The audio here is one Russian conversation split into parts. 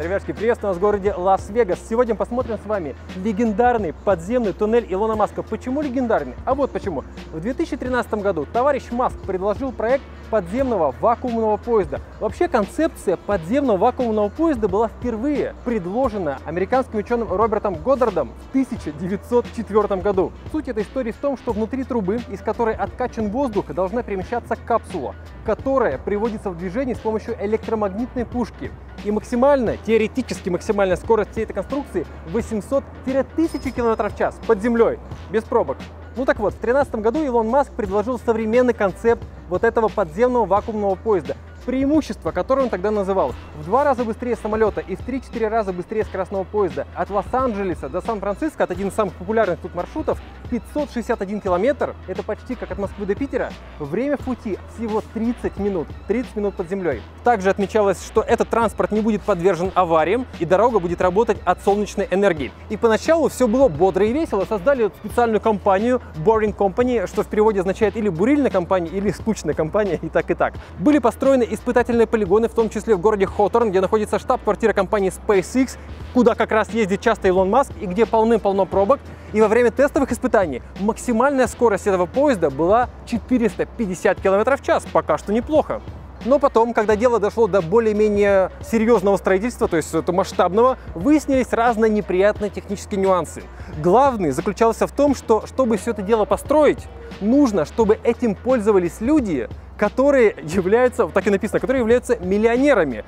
Ребятки, приветствую вас в городе Лас-Вегас. Сегодня посмотрим с вами легендарный подземный туннель Илона Маска. Почему легендарный? А вот почему. В 2013 году товарищ Маск предложил проект подземного вакуумного поезда. Вообще концепция подземного вакуумного поезда была впервые предложена американским ученым Робертом Годдардом в 1904 году. Суть этой истории в том, что внутри трубы, из которой откачан воздух, должна перемещаться капсула, которая приводится в движение с помощью электромагнитной пушки. И максимально, теоретически максимальная скорость всей этой конструкции 800-1000 км в час под землей, без пробок. Ну так вот, в 2013 году Илон Маск предложил современный концепт вот этого подземного вакуумного поезда преимущество, которое он тогда называл. В два раза быстрее самолета и в 3-4 раза быстрее скоростного поезда. От Лос-Анджелеса до Сан-Франциско, от один из самых популярных тут маршрутов, 561 километр, это почти как от Москвы до Питера. Время в пути всего 30 минут, 30 минут под землей. Также отмечалось, что этот транспорт не будет подвержен авариям и дорога будет работать от солнечной энергии. И поначалу все было бодро и весело. Создали специальную компанию Boring Company, что в переводе означает или бурильная компания, или скучная компания, и так и так. Были построены испытательные полигоны, в том числе в городе Хоторн, где находится штаб-квартира компании SpaceX, куда как раз ездит часто Илон Маск и где полным-полно пробок. И во время тестовых испытаний максимальная скорость этого поезда была 450 км в час. Пока что неплохо. Но потом, когда дело дошло до более-менее серьезного строительства, то есть это масштабного, выяснились разные неприятные технические нюансы. Главный заключался в том, что чтобы все это дело построить, нужно, чтобы этим пользовались люди, которые являются, так и написано, которые являются миллионерами.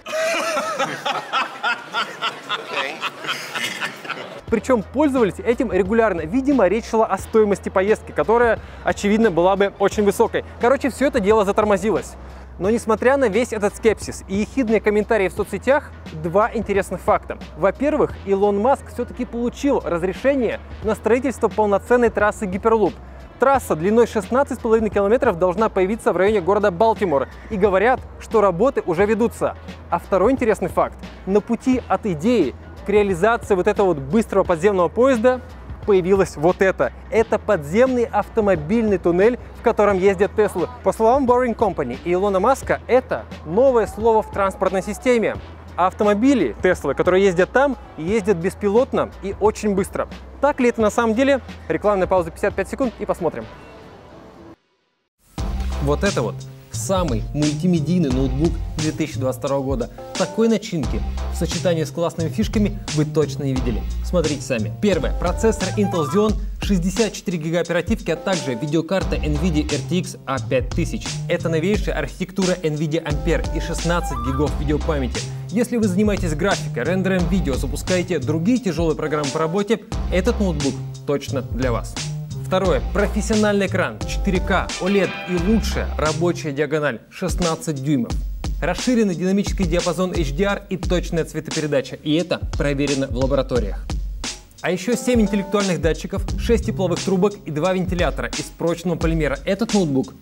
Причем пользовались этим регулярно. Видимо, речь шла о стоимости поездки, которая, очевидно, была бы очень высокой. Короче, все это дело затормозилось. Но несмотря на весь этот скепсис и ехидные комментарии в соцсетях, два интересных факта. Во-первых, Илон Маск все-таки получил разрешение на строительство полноценной трассы Гиперлуп. Трасса длиной 16,5 километров должна появиться в районе города Балтимор. И говорят, что работы уже ведутся. А второй интересный факт. На пути от идеи к реализации вот этого вот быстрого подземного поезда появилось вот это. Это подземный автомобильный туннель, в котором ездят Теслы. По словам Boring Company и Илона Маска, это новое слово в транспортной системе. А автомобили Теслы, которые ездят там, ездят беспилотно и очень быстро. Так ли это на самом деле? Рекламная пауза 55 секунд и посмотрим. Вот это вот самый мультимедийный ноутбук 2022 года. Такой начинки в сочетании с классными фишками вы точно не видели. Смотрите сами. Первое. Процессор Intel Xeon 64 гига оперативки, а также видеокарта NVIDIA RTX A5000. Это новейшая архитектура NVIDIA Ampere и 16 гигов видеопамяти. Если вы занимаетесь графикой, рендером видео, запускаете другие тяжелые программы по работе, этот ноутбук точно для вас. Второе. Профессиональный экран 4К, OLED и лучшая рабочая диагональ 16 дюймов. Расширенный динамический диапазон HDR и точная цветопередача. И это проверено в лабораториях. А еще 7 интеллектуальных датчиков, 6 тепловых трубок и 2 вентилятора из прочного полимера. Этот ноутбук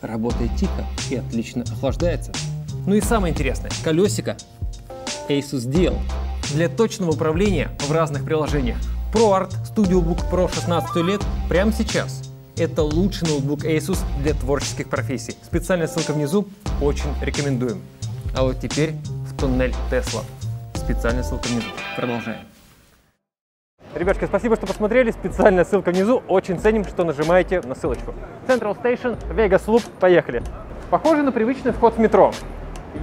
работает тихо и отлично охлаждается. Ну и самое интересное, колесико Asus Deal для точного управления в разных приложениях. ProArt StudioBook Pro 16 лет прямо сейчас. Это лучший ноутбук Asus для творческих профессий. Специальная ссылка внизу, очень рекомендуем. А вот теперь в туннель Tesla. Специальная ссылка внизу. Продолжаем. Ребятки, спасибо, что посмотрели. Специальная ссылка внизу. Очень ценим, что нажимаете на ссылочку. Central Station, Vegas Loop. Поехали. Похоже на привычный вход в метро.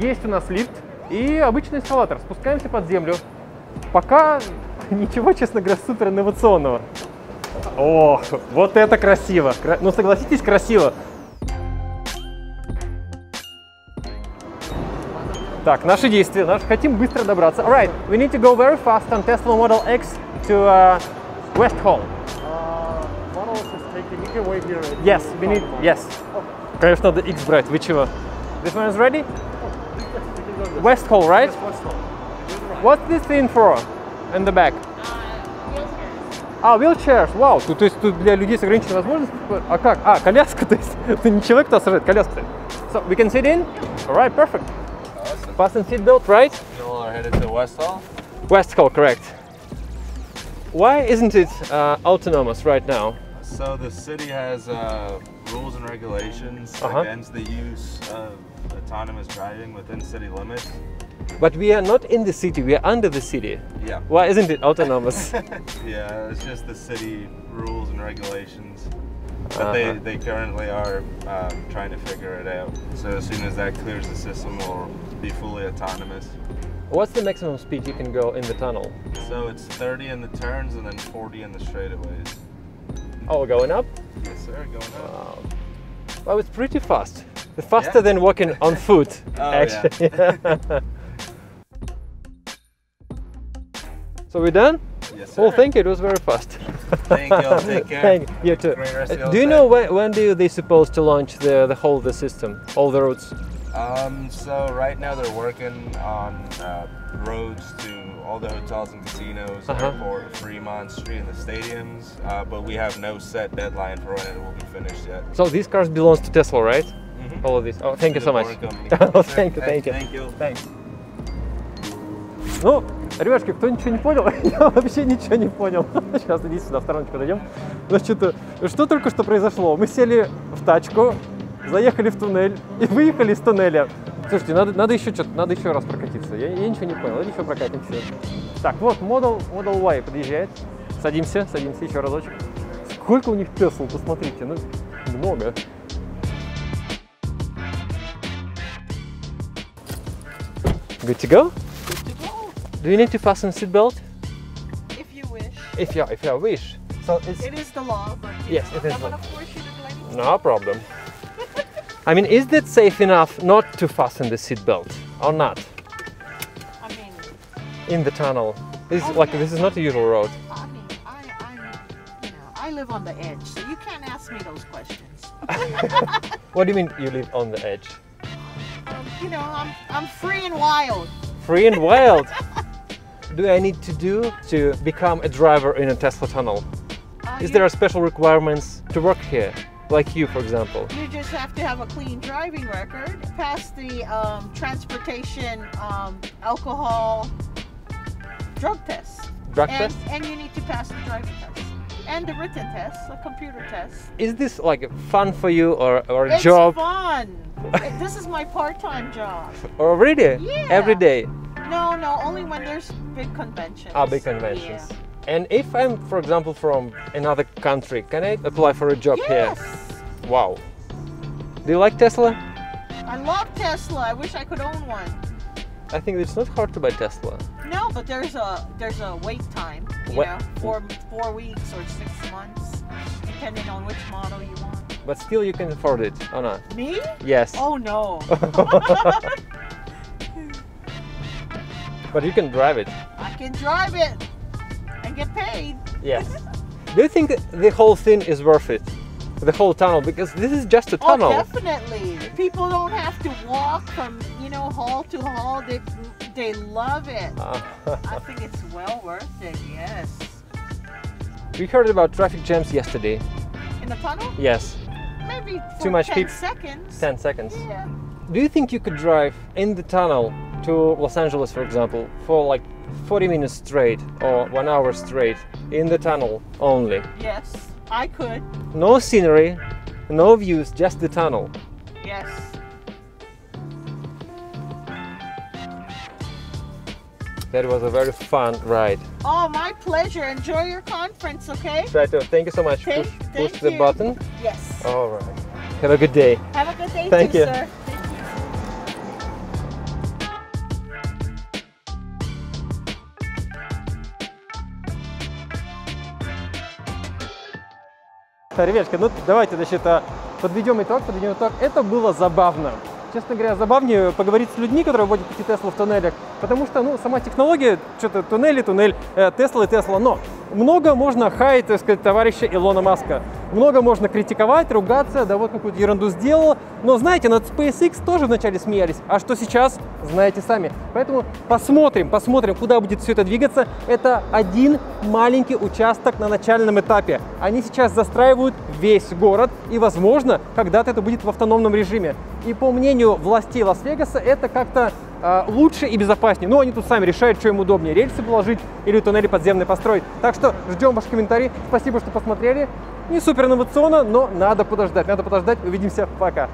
Есть у нас лифт и обычный эскалатор. Спускаемся под землю. Пока ничего, честно говоря, супер инновационного. О, вот это красиво. Ну, согласитесь, красиво. Так, наши действия. Наш, хотим быстро добраться. Alright, we need to go very fast on Tesla Model X to uh, West Hall. Uh, Model X is taken. You can wait here. Yes, we need, yes. Конечно, надо X брать. Вы чего? This one is ready? West Hall, right? Yes, West Hall. What's this thing for? In the back. А, wheelchairs, вау, тут, то есть тут для людей с ограниченной возможностью, а как? А, коляска, то есть, это не человек туда сажает, коляска. So, we can sit in? Alright, perfect. Fasten seat belt, right? You all are headed to West Hall? West Hall, correct. Why isn't it uh, autonomous right now? So the city has uh, rules and regulations Uh-huh. against the use of autonomous driving within city limits. But we are not in the city, we are under the city. Yeah. Why isn't it autonomous? Yeah, it's just the city rules and regulations. But they, Uh-huh. they currently are um, trying to figure it out. So as soon as that clears the system, we'll be fully autonomous. What's the maximum speed you can go in the tunnel? So it's 30 in the turns and then 40 in the straightaways. Oh, we're going up? Yes, sir. Going up. Wow. Well, it's pretty fast. Faster Yeah. than walking on foot, Oh, actually. so we're done? Yes, sir. Well, thank you. It was very fast. Thank you. Take care. Thank you. You too. Great rest of Uh, Do you know when, when do they supposed to launch the the whole the system, all the routes? Um, so right now they're working on uh, roads to all the hotels and casinos, Uh-huh. airport, Fremont Street, and the stadiums. Uh, but we have no set deadline for when it will be finished yet. So these cars belongs to Tesla, right? Mhm. All of these. Oh, thank you so much. Oh, thank you, thank you. Thank you. Thanks. Ну, ребятки, кто ничего не понял, я вообще ничего не понял. Сейчас иди сюда, в стороночку дойдем. Значит, что только что произошло? Мы сели в тачку, заехали в туннель и выехали из туннеля. Слушайте, надо, надо еще что-то, надо еще раз прокатиться. Я, я ничего не понял, давайте еще прокатимся. Так, вот, Model, Model Y подъезжает. Садимся, садимся еще разочек. Сколько у них Тесл, посмотрите, ну, много. Good to go? Good to go, Do you need to fasten seatbelt? if you wish. If you, if you wish. So it's It is the law, but Yes, know, it is I'm the- gonna you do anything. no problem. I mean, is that safe enough not to fasten the seatbelt or not I mean, in the tunnel? This is Oh, like this is not a usual road. I mean, I, I, you know, I live on the edge, so you can't ask me those questions. What do you mean you live on the edge? Um, you know, I'm, I'm free and wild. Free and wild. do I need to do to become a driver in a Tesla tunnel? Uh, Is there special requirements to work here, like you, for example? You just have to have a clean driving record, pass the um, transportation, um, alcohol, drug test, Drug and, test? and you need to pass the driving test and the written test, a computer test. Is this like fun for you or, or a It's job? fun. this is my part-time job. Or really? Yeah. Every day? No, no, only when there's big conventions. Ah, big conventions. Yeah. And if I'm, for example, from another country, can I apply for a job Yes. here? Wow. Do you like Tesla? I love Tesla. I wish I could own one. I think it's not hard to buy Tesla. No, but there's a there's a wait time. You What- know, four four weeks or six months, depending on which model you want. But still you can afford it, or not? Me? Yes. Oh no. But you can drive it. I can drive it and get paid. Yes. Do you think the whole thing is worth it? The whole tunnel? Because this is just a tunnel. Oh, tunnel. definitely. People don't have to walk from you know hall to hall. They they love it. Uh, I think it's well worth it. Yes. we heard about traffic jams yesterday. In the tunnel, Yes. maybe Too much 10 peop- seconds. 10 seconds. Yeah. Do you think you could drive in the tunnel to Los Angeles, for example, for like 40 minutes straight or one hour straight in the tunnel only? Yes, I could. No scenery, no views, just the tunnel. Yes. That was a very fun ride. Oh, my pleasure. Enjoy your conference, okay? To, thank you so much. Thank- push thank the you. button. Yes. All right. Have a good day. Have a good day Thank too, you. sir. Ребятки, ну давайте, значит, а, подведем итог, подведем итог. Это было забавно. Честно говоря, забавнее поговорить с людьми, которые водят такие Теслы в туннелях, потому что, ну, сама технология, что-то туннели, туннель, э, Тесла и Тесла, но много можно хаять, так сказать, товарища Илона Маска. Много можно критиковать, ругаться, да вот какую-то ерунду сделал. Но знаете, над SpaceX тоже вначале смеялись, а что сейчас, знаете сами. Поэтому посмотрим, посмотрим, куда будет все это двигаться. Это один маленький участок на начальном этапе. Они сейчас застраивают весь город, и, возможно, когда-то это будет в автономном режиме. И по мнению властей Лас-Вегаса, это как-то лучше и безопаснее. Ну, они тут сами решают, что им удобнее, рельсы положить или туннели подземные построить. Так что ждем ваши комментарии. Спасибо, что посмотрели. Не супер инновационно, но надо подождать. Надо подождать. Увидимся. Пока.